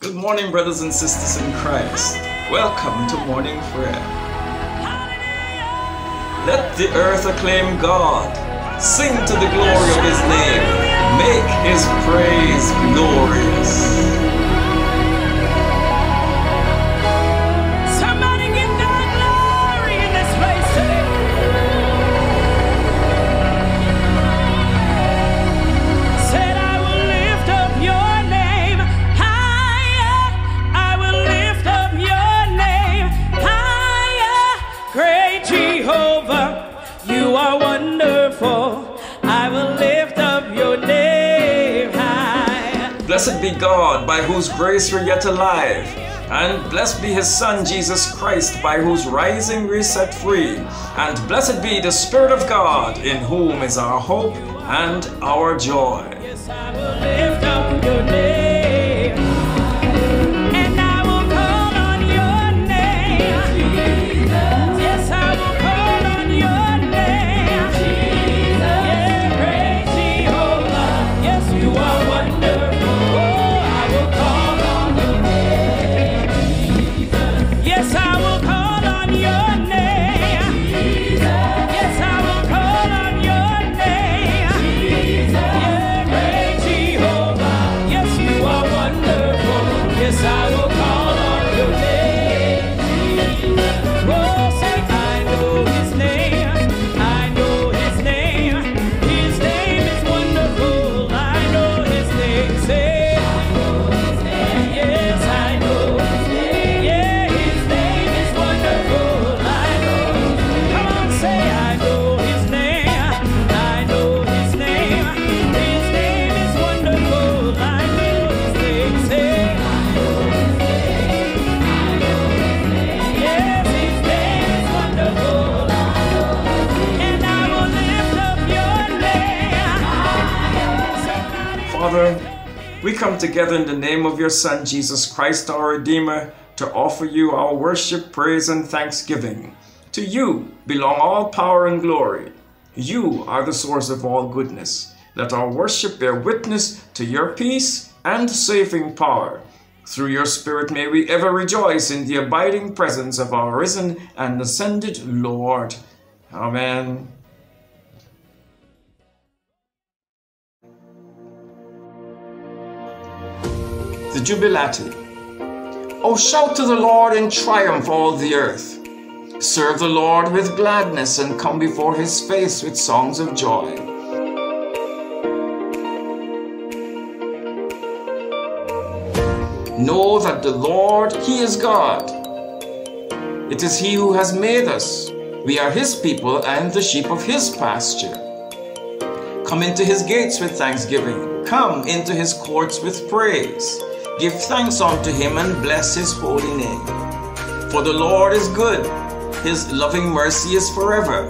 Good morning, brothers and sisters in Christ. Welcome to morning prayer. Let the earth acclaim God. Sing to the glory of his name. Make his praise glorious. God, by whose grace we're yet alive. And blessed be his Son, Jesus Christ, by whose rising we're set free. And blessed be the Spirit of God, in whom is our hope and our joy. Yes, come together in the name of your Son, Jesus Christ, our Redeemer, to offer you our worship, praise, and thanksgiving. To you belong all power and glory. You are the source of all goodness. Let our worship bear witness to your peace and saving power. Through your Spirit may we ever rejoice in the abiding presence of our risen and ascended Lord. Amen. The Jubilate. O shout to the Lord in triumph, all the earth. Serve the Lord with gladness and come before his face with songs of joy. Know that the Lord, he is God. It is he who has made us. We are his people and the sheep of his pasture. Come into his gates with thanksgiving. Come into his courts with praise. Give thanks unto him and bless his holy name. For the Lord is good, his loving mercy is forever,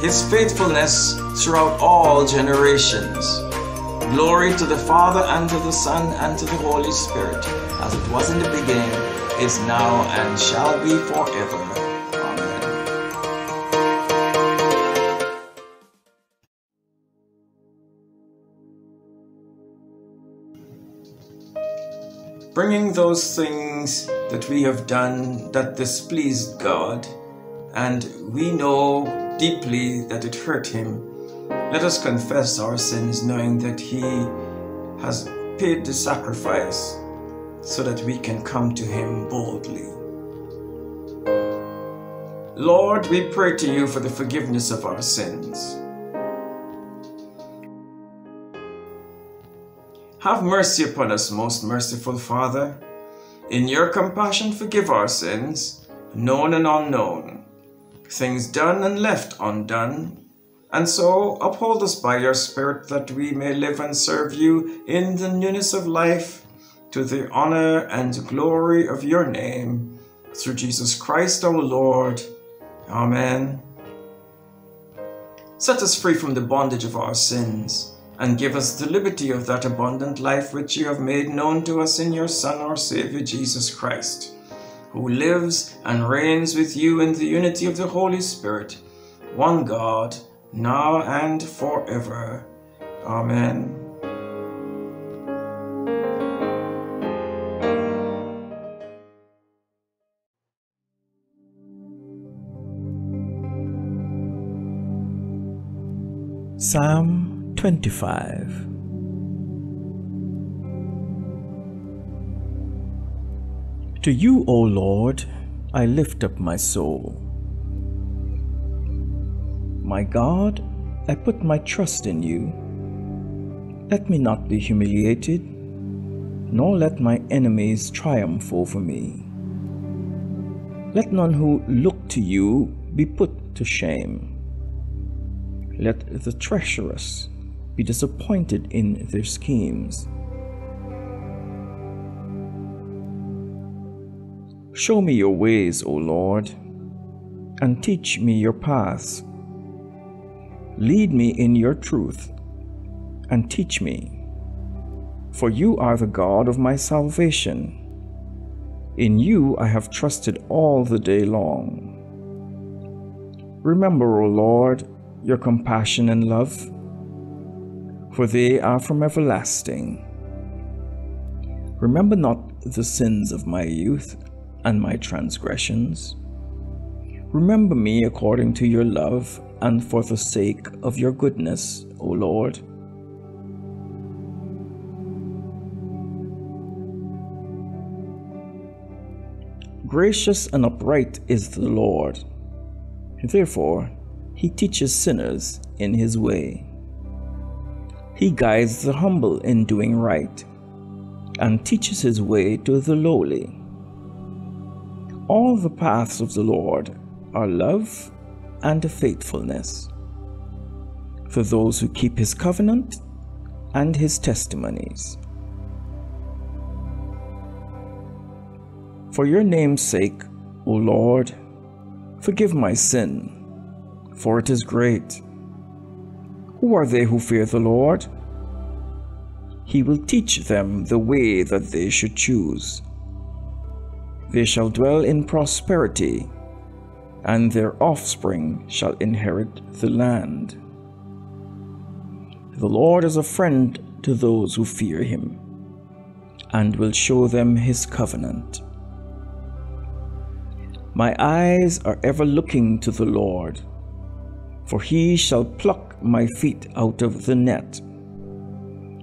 his faithfulness throughout all generations. Glory to the Father, and to the Son, and to the Holy Spirit, as it was in the beginning, is now, and shall be forever. Bringing those things that we have done that displeased God, and we know deeply that it hurt Him, let us confess our sins, knowing that He has paid the sacrifice so that we can come to Him boldly. Lord, we pray to you for the forgiveness of our sins. Have mercy upon us, most merciful Father. In your compassion, forgive our sins, known and unknown, things done and left undone, and so uphold us by your Spirit that we may live and serve you in the newness of life, to the honor and glory of your name, through Jesus Christ our Lord. Amen. Set us free from the bondage of our sins and give us the liberty of that abundant life which you have made known to us in your Son, our Savior, Jesus Christ, who lives and reigns with you in the unity of the Holy Spirit, one God, now and forever. Amen. Psalm 25 To you, O Lord, I lift up my soul. My God, I put my trust in you. Let me not be humiliated, nor let my enemies triumph over me. Let none who look to you be put to shame. Let the treacherous be disappointed in their schemes. Show me your ways, O Lord, and teach me your paths. Lead me in your truth, and teach me. For you are the God of my salvation. In you I have trusted all the day long. Remember, O Lord, your compassion and love, for they are from everlasting. Remember not the sins of my youth and my transgressions. Remember me according to your love and for the sake of your goodness, O Lord. Gracious and upright is the Lord. And therefore, he teaches sinners in his way. He guides the humble in doing right and teaches his way to the lowly. All the paths of the Lord are love and faithfulness for those who keep his covenant and his testimonies. For your name's sake, O Lord, forgive my sin, for it is great. Who are they who fear the Lord? He will teach them the way that they should choose. They shall dwell in prosperity, and their offspring shall inherit the land. The Lord is a friend to those who fear him, and will show them his covenant. My eyes are ever looking to the Lord, for he shall pluck my feet out of the net.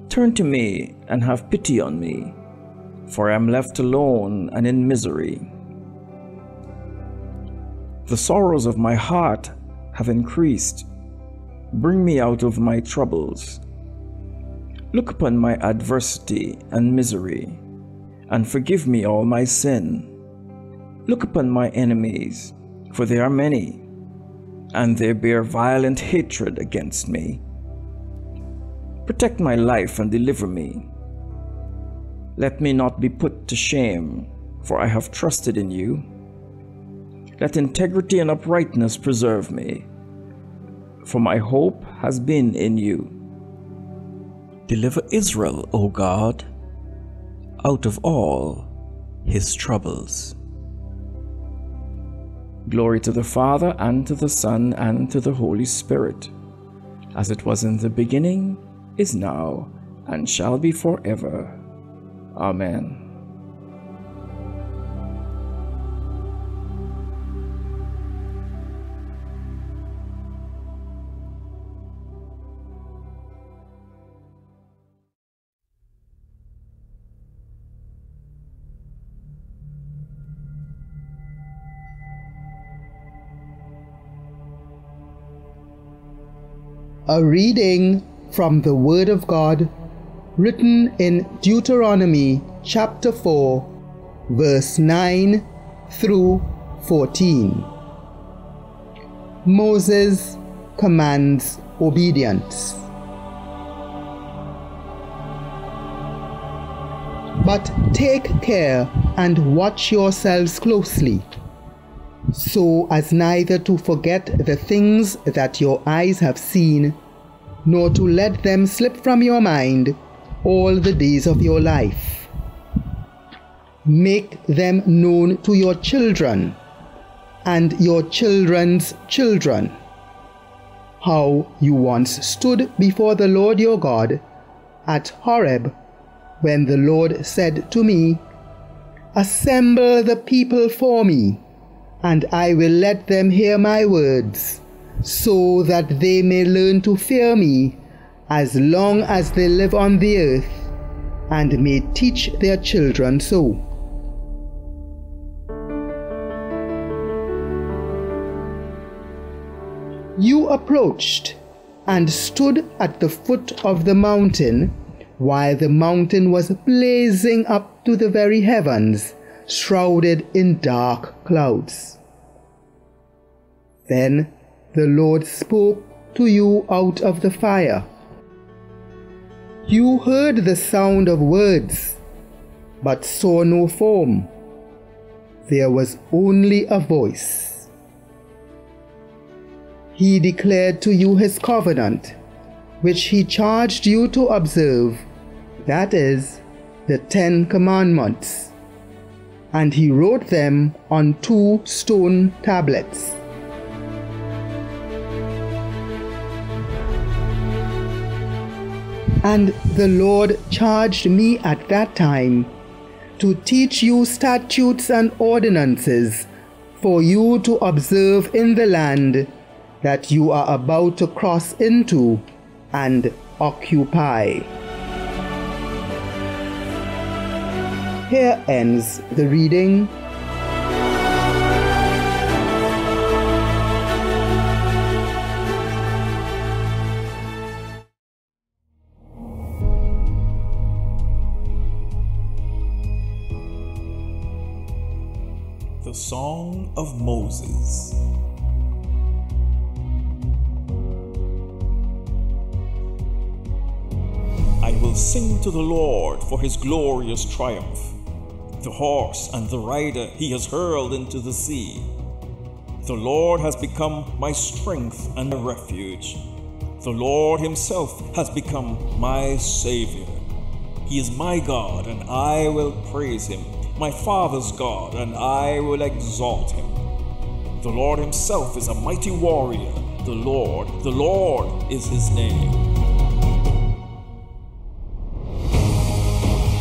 Turn to me and have pity on me for I am left alone and in misery. The sorrows of my heart have increased. Bring me out of my troubles. Look upon my adversity and misery, and forgive me all my sin. Look upon my enemies, for they are many, and they bear violent hatred against me. Protect my life and deliver me let me not be put to shame, for I have trusted in you. Let integrity and uprightness preserve me, for my hope has been in you. Deliver Israel, O God, out of all his troubles. Glory to the Father, and to the Son, and to the Holy Spirit, as it was in the beginning, is now, and shall be forever. Amen. A reading from the Word of God written in Deuteronomy chapter 4, verse 9 through 14. Moses commands obedience. But take care and watch yourselves closely, so as neither to forget the things that your eyes have seen, nor to let them slip from your mind all the days of your life. Make them known to your children and your children's children. How you once stood before the Lord your God at Horeb when the Lord said to me, Assemble the people for me, and I will let them hear my words, so that they may learn to fear me as long as they live on the earth, and may teach their children so. You approached and stood at the foot of the mountain, while the mountain was blazing up to the very heavens, shrouded in dark clouds. Then the Lord spoke to you out of the fire. You heard the sound of words, but saw no form. There was only a voice. He declared to you his covenant, which he charged you to observe, that is, the Ten Commandments. And he wrote them on two stone tablets. And the Lord charged me at that time to teach you statutes and ordinances for you to observe in the land that you are about to cross into and occupy. Here ends the reading. The Song of Moses. I will sing to the Lord for his glorious triumph. The horse and the rider he has hurled into the sea. The Lord has become my strength and a refuge. The Lord himself has become my Savior. He is my God, and I will praise him, my Father's God, and I will exalt him. The Lord himself is a mighty warrior. The Lord, the Lord is his name.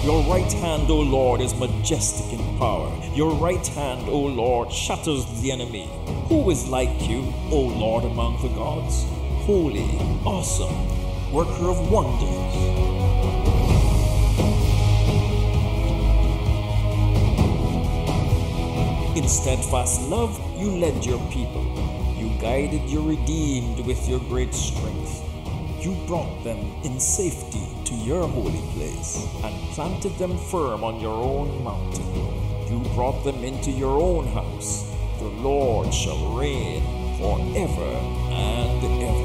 Your right hand, O Lord, is majestic in power. Your right hand, O Lord, shatters the enemy. Who is like you, O Lord, among the gods? Holy, awesome, worker of wonders. In steadfast love, you led your people. You guided your redeemed with your great strength. You brought them in safety to your holy place and planted them firm on your own mountain. You brought them into your own house. The Lord shall reign forever and ever.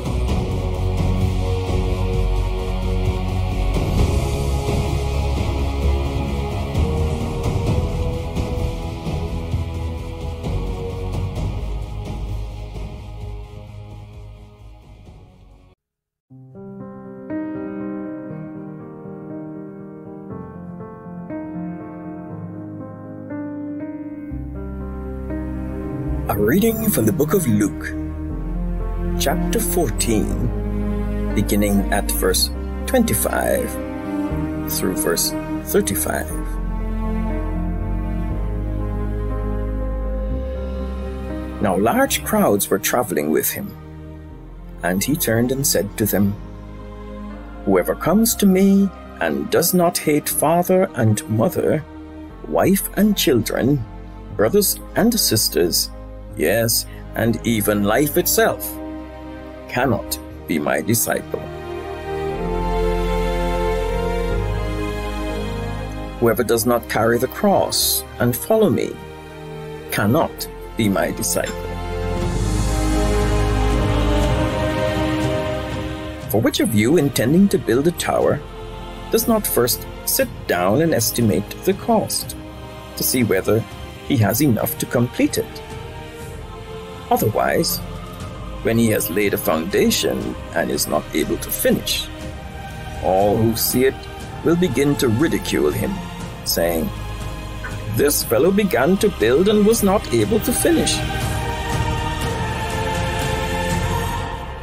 Reading from the book of Luke, chapter 14, beginning at verse 25 through verse 35. Now large crowds were traveling with him, and he turned and said to them, Whoever comes to me and does not hate father and mother, wife and children, brothers and sisters, yes, and even life itself, cannot be my disciple. Whoever does not carry the cross and follow me cannot be my disciple. For which of you intending to build a tower does not first sit down and estimate the cost to see whether he has enough to complete it? Otherwise, when he has laid a foundation and is not able to finish, all who see it will begin to ridicule him, saying, This fellow began to build and was not able to finish.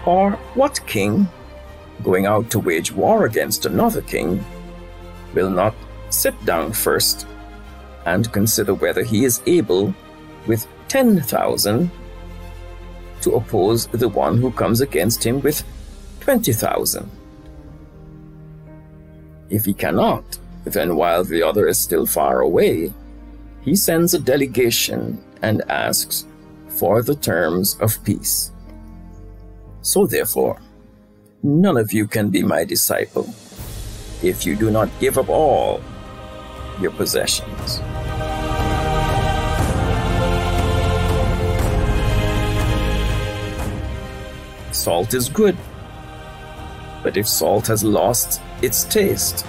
Or what king, going out to wage war against another king, will not sit down first and consider whether he is able with 10,000 to oppose the one who comes against him with 20,000. If he cannot, then while the other is still far away, he sends a delegation and asks for the terms of peace. So therefore, none of you can be my disciple if you do not give up all your possessions. Salt is good, but if salt has lost its taste,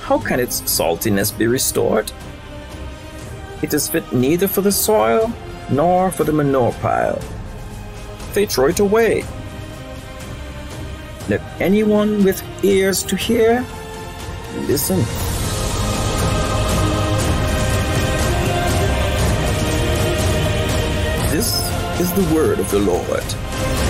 how can its saltiness be restored? It is fit neither for the soil nor for the manure pile. They throw it away. Let anyone with ears to hear listen. This is the word of the Lord.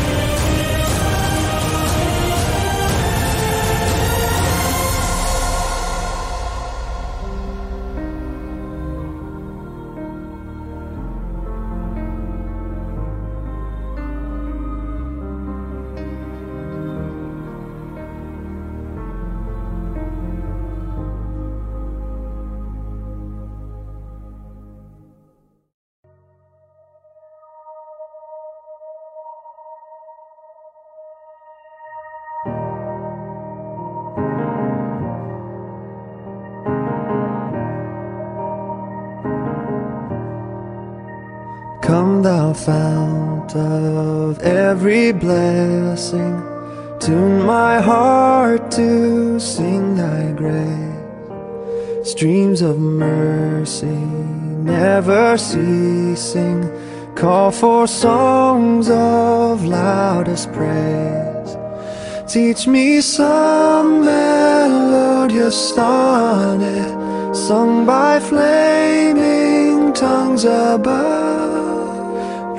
Fount of every blessing, tune my heart to sing thy grace. Streams of mercy never ceasing, call for songs of loudest praise. Teach me some melodious sonnet sung by flaming tongues above.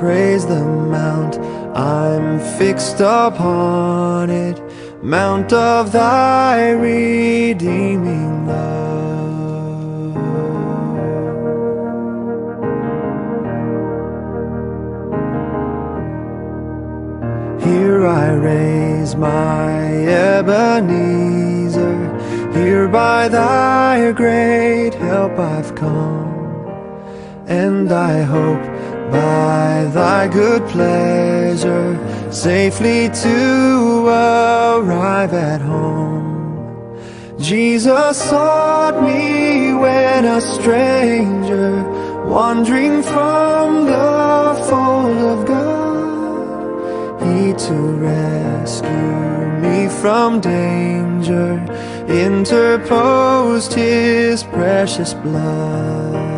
Praise the mount, I'm fixed upon it, mount of thy redeeming love. Here I raise my Ebenezer. Here by thy great help I've come. And I hope by thy good pleasure safely to arrive at home. Jesus sought me when a stranger, wandering from the fold of God. He to rescue me from danger interposed his precious blood.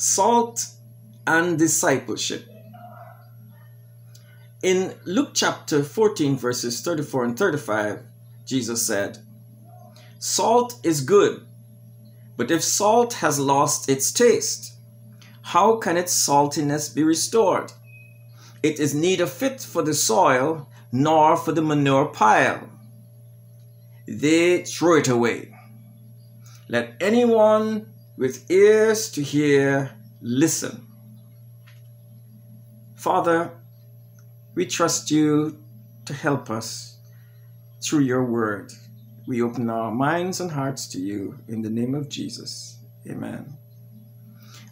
Salt and discipleship. In Luke chapter 14, verses 34 and 35, Jesus said, Salt is good, but if salt has lost its taste, how can its saltiness be restored? It is neither fit for the soil nor for the manure pile. They throw it away. Let anyone with ears to hear listen. Father, we trust you to help us through your word. We open our minds and hearts to you in the name of Jesus. Amen.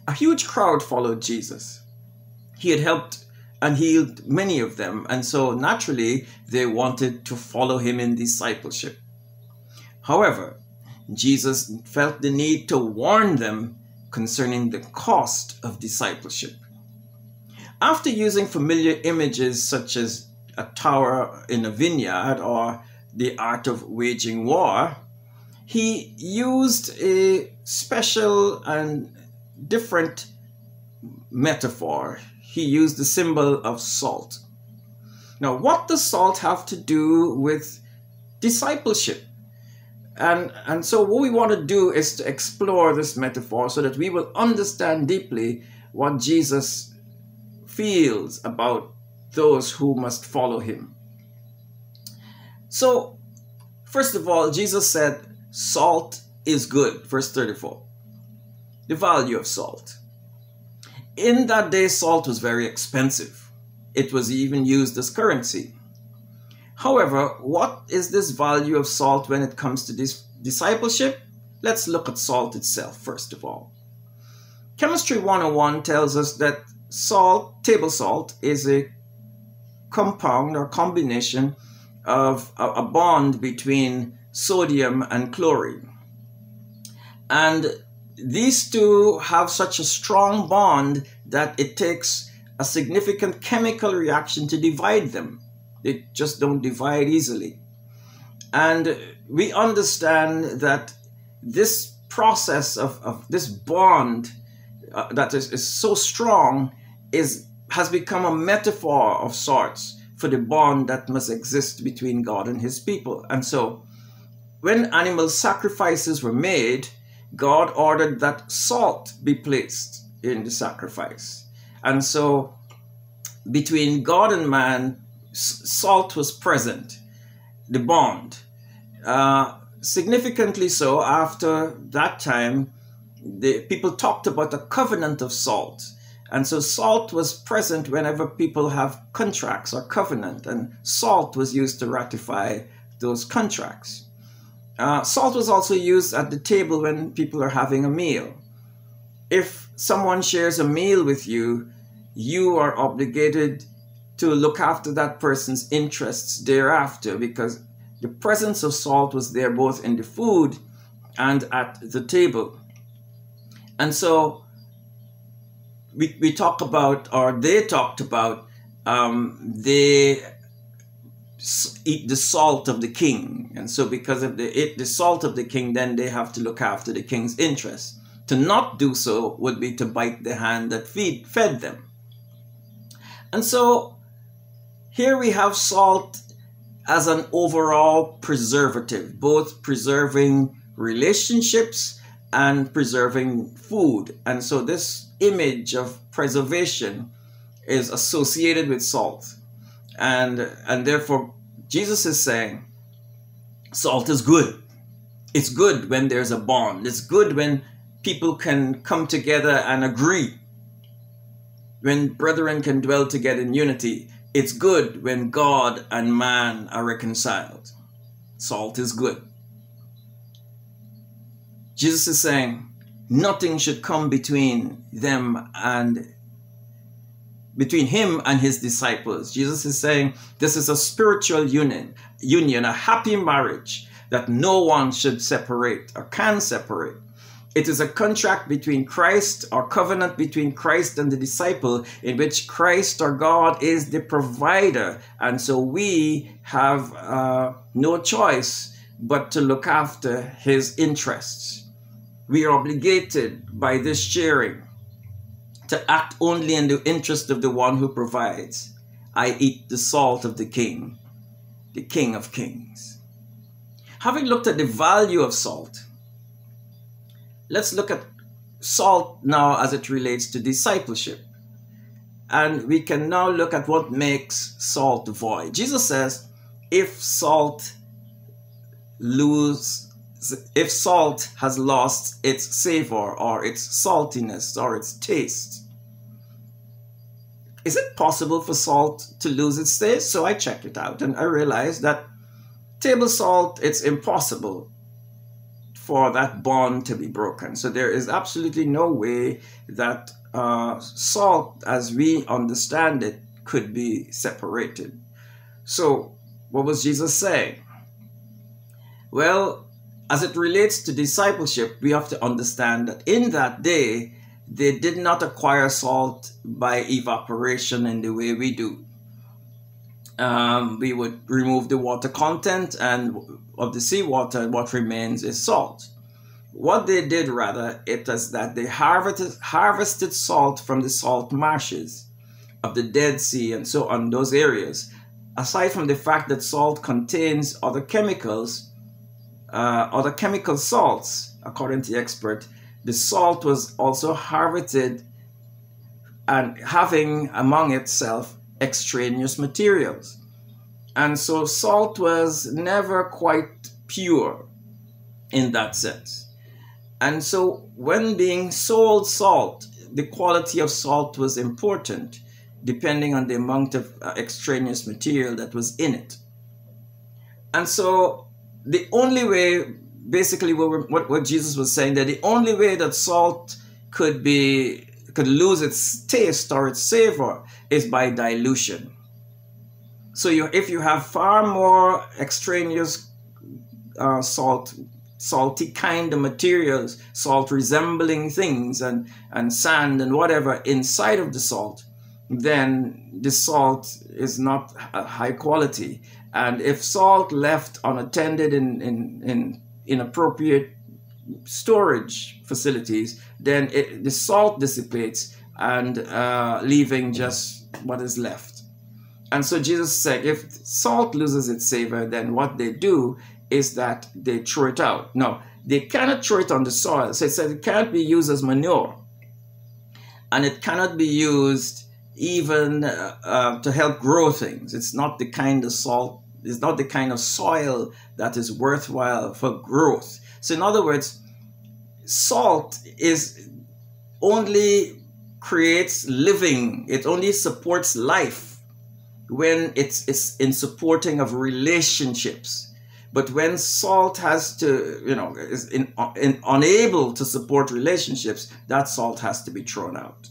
A huge crowd followed Jesus. He had helped and healed many of them, and so naturally they wanted to follow him in discipleship. However, Jesus felt the need to warn them concerning the cost of discipleship. After using familiar images such as a tower in a vineyard or the art of waging war, he used a special and different metaphor. He used the symbol of salt. Now, what does salt have to do with discipleship? And, and so, what we want to do is to explore this metaphor so that we will understand deeply what Jesus feels about those who must follow him. So, first of all, Jesus said, salt is good. Verse 34. The value of salt. In that day, salt was very expensive. It was even used as currency. However, what is this value of salt when it comes to this discipleship? Let's look at salt itself first of all. Chemistry 101 tells us that salt, table salt, is a compound or combination of a, bond between sodium and chlorine. And these two have such a strong bond that it takes a significant chemical reaction to divide them. They just don't divide easily. And we understand that this process of, of this bond uh, that is, is so strong is has become a metaphor of sorts for the bond that must exist between God and his people. And so when animal sacrifices were made, God ordered that salt be placed in the sacrifice. And so between God and man, salt was present, the bond. Uh, significantly so, after that time, the people talked about a covenant of salt and so salt was present whenever people have contracts or covenant, and salt was used to ratify those contracts. Uh, salt was also used at the table when people are having a meal. If someone shares a meal with you, you are obligated to look after that person's interests thereafter because the presence of salt was there both in the food and at the table. And so we, we talk about, or they talked about, um, they eat the salt of the king. And so because if they eat the salt of the king, then they have to look after the king's interests. To not do so would be to bite the hand that feed, fed them. And so here we have salt as an overall preservative, both preserving relationships and preserving food. And so this image of preservation is associated with salt. And, and therefore, Jesus is saying salt is good. It's good when there's a bond. It's good when people can come together and agree. When brethren can dwell together in unity. It's good when God and man are reconciled. Salt is good. Jesus is saying, nothing should come between them and between him and his disciples. Jesus is saying this is a spiritual union, union, a happy marriage that no one should separate or can separate. It is a contract between Christ or covenant between Christ and the disciple in which Christ or God is the provider. And so we have uh, no choice but to look after his interests. We are obligated by this sharing to act only in the interest of the one who provides. I eat the salt of the king, the king of kings. Having looked at the value of salt, let's look at salt now as it relates to discipleship. And we can now look at what makes salt void. Jesus says, if salt lose if salt has lost its savor or its saltiness or its taste. Is it possible for salt to lose its taste? So I checked it out and I realized that table salt, it's impossible for that bond to be broken. So there is absolutely no way that uh, salt, as we understand it, could be separated. So what was Jesus saying? Well, as it relates to discipleship, we have to understand that in that day, they did not acquire salt by evaporation in the way we do. Um, we would remove the water content and of the seawater, what remains is salt. What they did rather, it is that they harvested, harvested salt from the salt marshes of the Dead Sea and so on, those areas. Aside from the fact that salt contains other chemicals, uh, other chemical salts, according to the expert, the salt was also harvested and having among itself extraneous materials. And so salt was never quite pure. in that sense. And so, when being sold salt, the quality of salt was important depending on the amount of uh, extraneous material that was in it. And so, the only way, basically, what, what, what Jesus was saying, that the only way that salt could be could lose its taste or its savor is by dilution. So you, if you have far more extraneous uh, salt, salty kind of materials, salt resembling things, and and sand and whatever inside of the salt, then the salt is not high quality. And if salt left unattended in in, in inappropriate storage facilities, then it, the salt dissipates and uh, leaving just what is left. And so Jesus said, if salt loses its savor, then what they do is that they throw it out. No, they cannot throw it on the soil. So it said it can't be used as manure. And it cannot be used even uh, uh, to help grow things. It's not the kind of salt, it's not the kind of soil that is worthwhile for growth. So, in other words, salt is only creates living, it only supports life when it's, it's in supporting of relationships. But when salt has to, you know, is in, in, unable to support relationships, that salt has to be thrown out.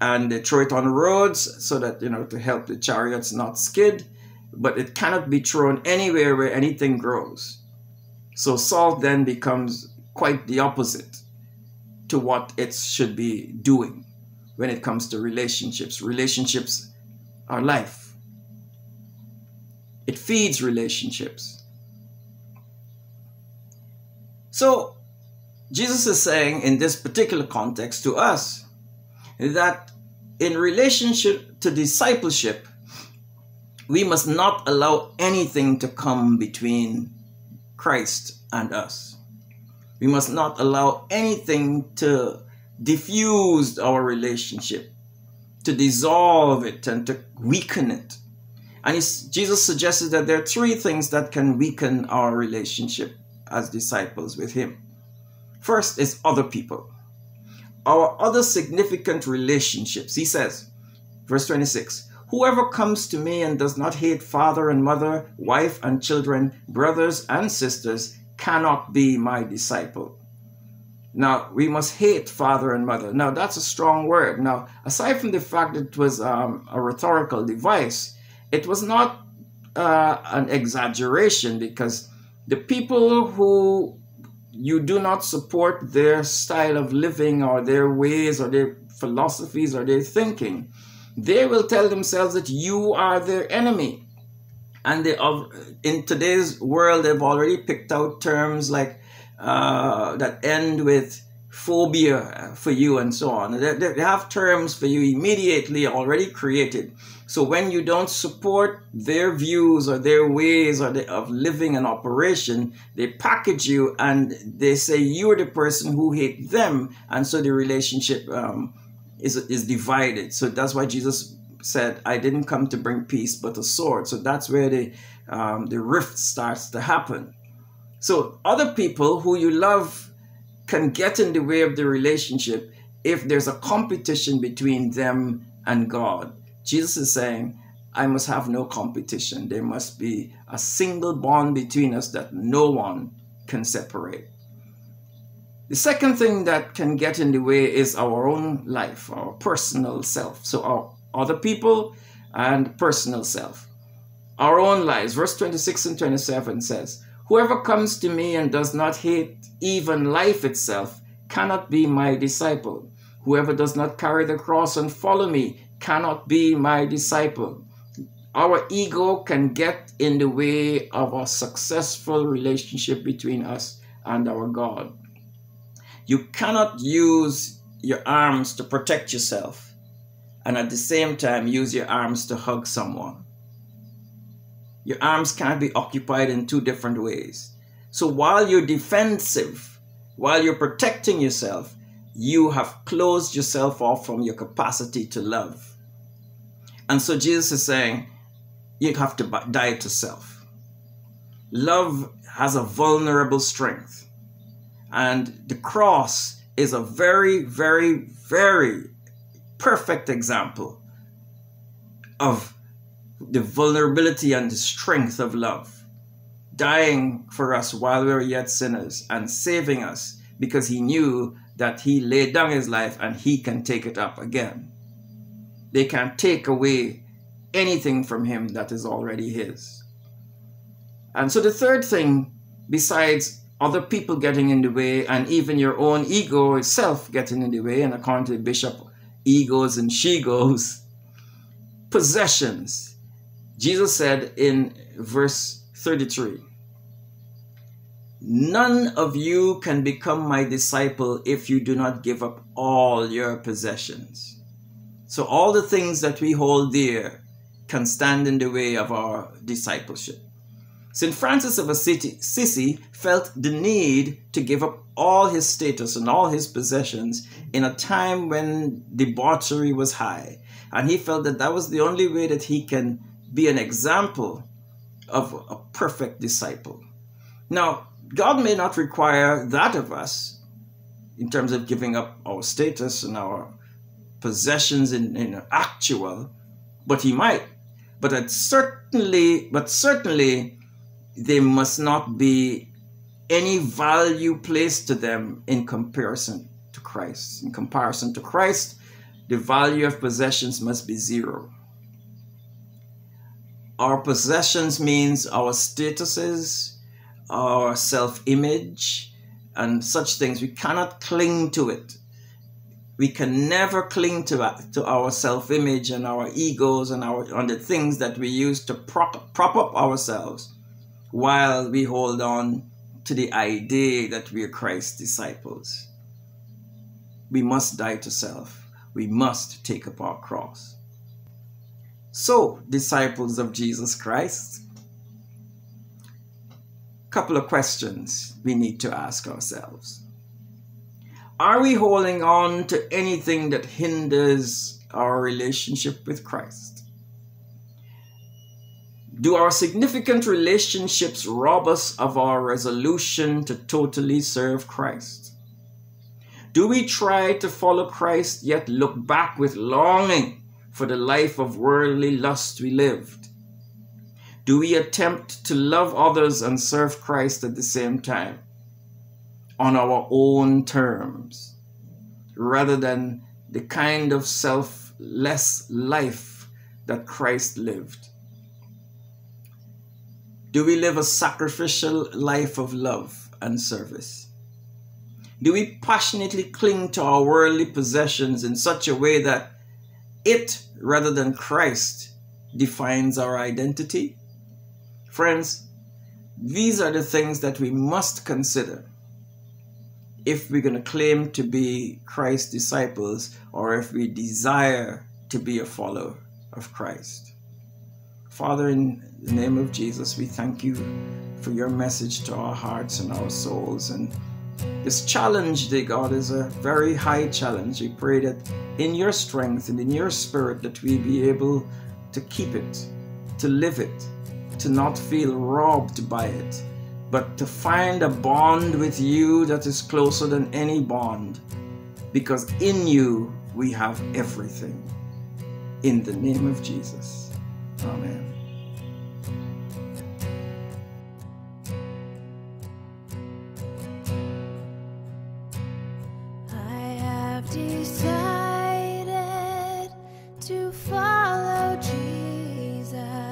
And they throw it on roads so that, you know, to help the chariots not skid, but it cannot be thrown anywhere where anything grows. So salt then becomes quite the opposite to what it should be doing when it comes to relationships. Relationships are life, it feeds relationships. So, Jesus is saying in this particular context to us that in relationship to discipleship, we must not allow anything to come between Christ and us. We must not allow anything to diffuse our relationship, to dissolve it, and to weaken it. And Jesus suggested that there are three things that can weaken our relationship as disciples with Him. First is other people, our other significant relationships. He says, verse 26 Whoever comes to me and does not hate father and mother, wife and children, brothers and sisters, cannot be my disciple. Now, we must hate father and mother. Now, that's a strong word. Now, aside from the fact that it was um, a rhetorical device, it was not uh, an exaggeration because the people who you do not support their style of living or their ways or their philosophies or their thinking, they will tell themselves that you are their enemy. And they, in today's world, they've already picked out terms like uh, that end with phobia for you and so on. They, they have terms for you immediately already created. So when you don't support their views or their ways or the, of living and operation, they package you and they say you're the person who hate them, and so the relationship um, is is divided. So that's why Jesus said, "I didn't come to bring peace, but a sword." So that's where the um, the rift starts to happen. So other people who you love can get in the way of the relationship if there's a competition between them and God. Jesus is saying, I must have no competition. There must be a single bond between us that no one can separate. The second thing that can get in the way is our own life, our personal self. So, our other people and personal self. Our own lives. Verse 26 and 27 says, Whoever comes to me and does not hate even life itself cannot be my disciple. Whoever does not carry the cross and follow me cannot be my disciple. Our ego can get in the way of a successful relationship between us and our God. You cannot use your arms to protect yourself and at the same time use your arms to hug someone. Your arms can't be occupied in two different ways. So while you're defensive, while you're protecting yourself, you have closed yourself off from your capacity to love. And so Jesus is saying, you have to die to self. Love has a vulnerable strength. And the cross is a very, very, very perfect example of the vulnerability and the strength of love, dying for us while we were yet sinners and saving us because he knew that he laid down his life and he can take it up again. They can't take away anything from him that is already his. And so the third thing, besides other people getting in the way and even your own ego itself getting in the way, and according to bishop, egos and she goes, possessions. Jesus said in verse 33 None of you can become my disciple if you do not give up all your possessions. So, all the things that we hold dear can stand in the way of our discipleship. St. Francis of Assisi felt the need to give up all his status and all his possessions in a time when debauchery was high. And he felt that that was the only way that he can be an example of a perfect disciple. Now, God may not require that of us in terms of giving up our status and our possessions in, in actual, but he might. But certainly, but certainly, there must not be any value placed to them in comparison to Christ. In comparison to Christ, the value of possessions must be zero. Our possessions means our statuses, our self image, and such things. We cannot cling to it. We can never cling to, to our self image and our egos and, our, and the things that we use to prop, prop up ourselves while we hold on to the idea that we are Christ's disciples. We must die to self. We must take up our cross. So, disciples of Jesus Christ, couple of questions we need to ask ourselves. Are we holding on to anything that hinders our relationship with Christ? Do our significant relationships rob us of our resolution to totally serve Christ? Do we try to follow Christ yet look back with longing for the life of worldly lust we lived? Do we attempt to love others and serve Christ at the same time on our own terms rather than the kind of selfless life that Christ lived? Do we live a sacrificial life of love and service? Do we passionately cling to our worldly possessions in such a way that it, rather than Christ, defines our identity? Friends, these are the things that we must consider if we're going to claim to be Christ's disciples or if we desire to be a follower of Christ. Father, in the name of Jesus, we thank you for your message to our hearts and our souls. And this challenge, dear God, is a very high challenge. We pray that in your strength and in your spirit that we be able to keep it, to live it, to not feel robbed by it, but to find a bond with you that is closer than any bond, because in you we have everything. In the name of Jesus. Amen. Follow Jesus.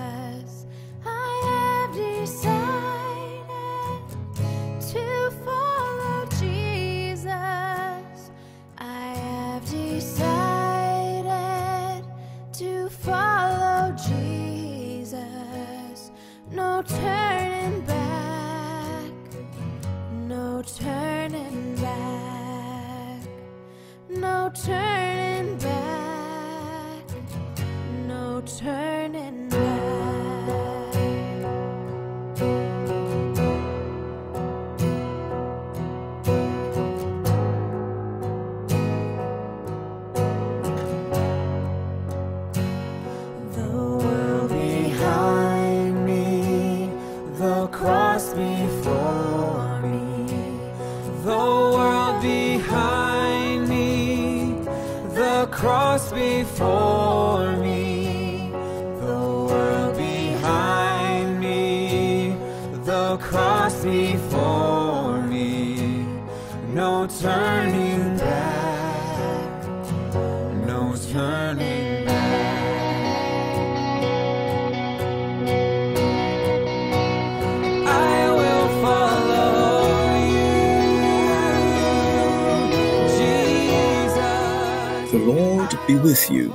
The Lord be with you.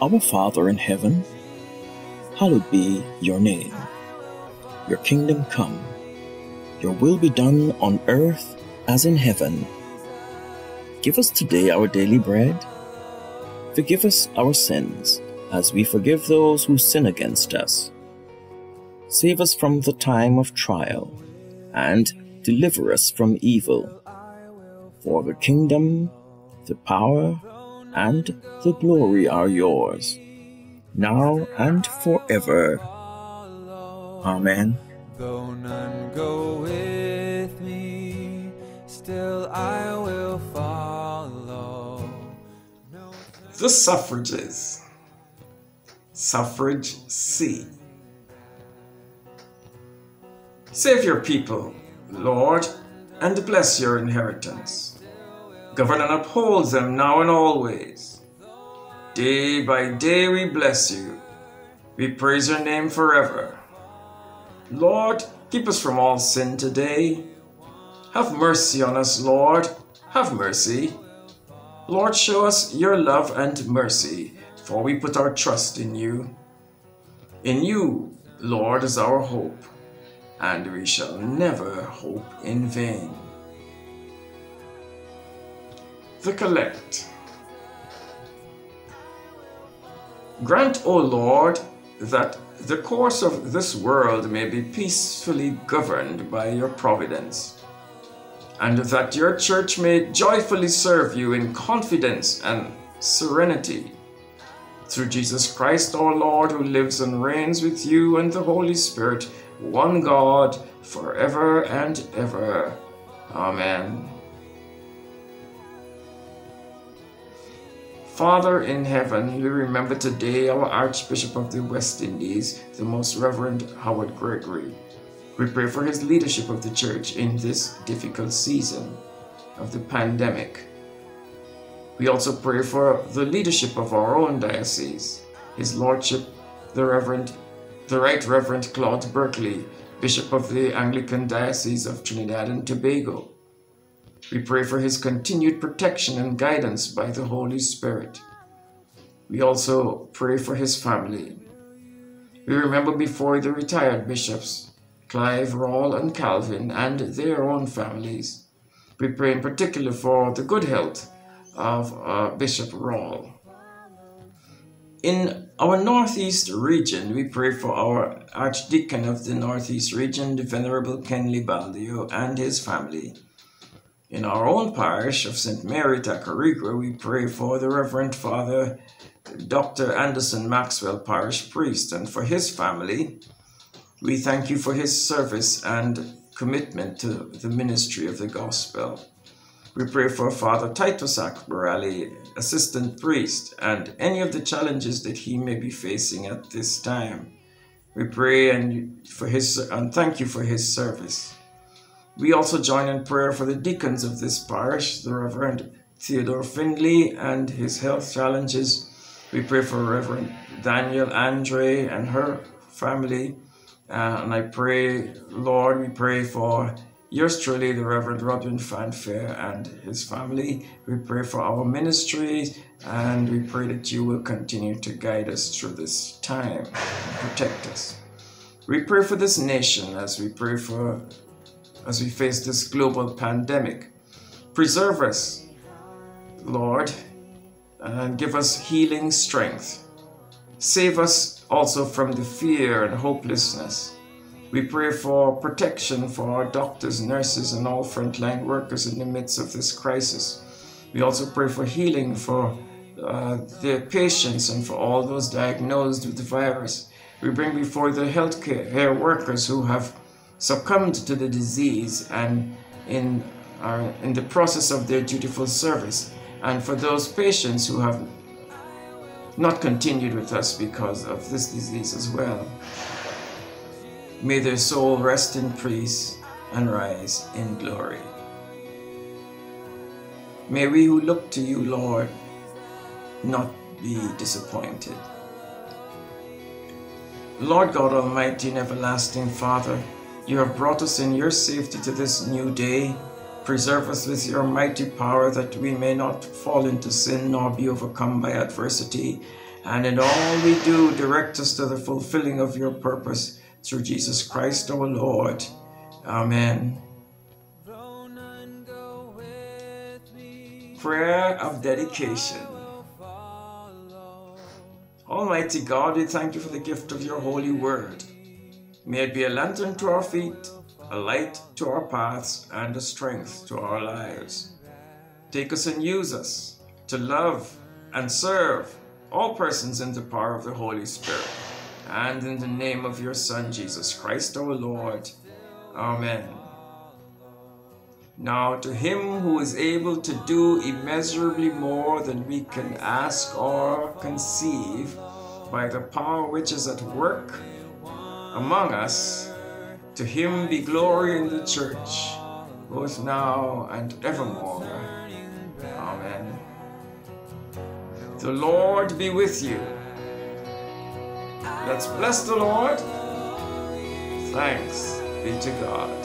Our Father in heaven, hallowed be your name. Your kingdom come, your will be done on earth as in heaven. Give us today our daily bread. Forgive us our sins, as we forgive those who sin against us. Save us from the time of trial, and deliver us from evil. For the kingdom, the power, and the glory are yours, now and forever. Amen. Though none go with me, still I will follow. The suffrages. Suffrage C. Save your people, Lord, and bless your inheritance. Govern and uphold them now and always. Day by day we bless you. We praise your name forever. Lord, keep us from all sin today. Have mercy on us, Lord. Have mercy. Lord, show us your love and mercy, for we put our trust in you. In you, Lord, is our hope, and we shall never hope in vain. The Collect. Grant, O Lord, that the course of this world may be peacefully governed by your providence and that your church may joyfully serve you in confidence and serenity. Through Jesus Christ our Lord, who lives and reigns with you and the Holy Spirit, one God, forever and ever. Amen. Father in heaven, we remember today our Archbishop of the West Indies, the Most Reverend Howard Gregory. We pray for his leadership of the church in this difficult season of the pandemic. We also pray for the leadership of our own diocese, His Lordship, the Reverend, the Right Reverend Claude Berkley, Bishop of the Anglican Diocese of Trinidad and Tobago. We pray for his continued protection and guidance by the Holy Spirit. We also pray for his family. We remember before the retired bishops, Clive, Rawle, and Calvin, and their own families. We pray in particular for the good health of uh, Bishop Rawle. In our Northeast region, we pray for our Archdeacon of the Northeast region, the Venerable Kenley Baldio, and his family. In our own parish of St. Mary Tacarigua, we pray for the Reverend Father Dr. Anderson Maxwell, parish priest, and for his family. We thank you for his service and commitment to the ministry of the gospel. We pray for Father Titus Akbarali, assistant priest, and any of the challenges that he may be facing at this time. We pray and for his and thank you for his service. We also join in prayer for the deacons of this parish, the Reverend Theodore Findley and his health challenges. We pray for Reverend Danielle Andre and her family. Uh, and I pray, Lord, we pray for yours truly, the Reverend Rodwin Fanfare and his family. We pray for our ministry and we pray that you will continue to guide us through this time and protect us. We pray for this nation as we pray for as we face this global pandemic. Preserve us, Lord, and give us healing strength. Save us also from the fear and hopelessness. We pray for protection for our doctors, nurses, and all frontline workers in the midst of this crisis. We also pray for healing for uh, the patients and for all those diagnosed with the virus. We bring before the healthcare workers who have succumbed to the disease and in, are in the process of their dutiful service. And for those patients who have not continued with us because of this disease as well, may their soul rest in peace and rise in glory. May we who look to you, Lord, not be disappointed. Lord God Almighty and everlasting Father, you have brought us in your safety to this new day. Preserve us with your mighty power that we may not fall into sin nor be overcome by adversity. And in all we do, direct us to the fulfilling of your purpose through Jesus Christ our Lord. Amen. Prayer of dedication. Almighty God, we thank you for the gift of your holy word. May it be a lantern to our feet, a light to our paths, and a strength to our lives. Take us and use us to love and serve all persons in the power of the Holy Spirit. And in the name of your Son, Jesus Christ our Lord. Amen. Now, to him who is able to do immeasurably more than we can ask or conceive by the power which is at work among us, to him be glory in the church, both now and evermore. Amen. The Lord be with you. Let's bless the Lord. Thanks be to God.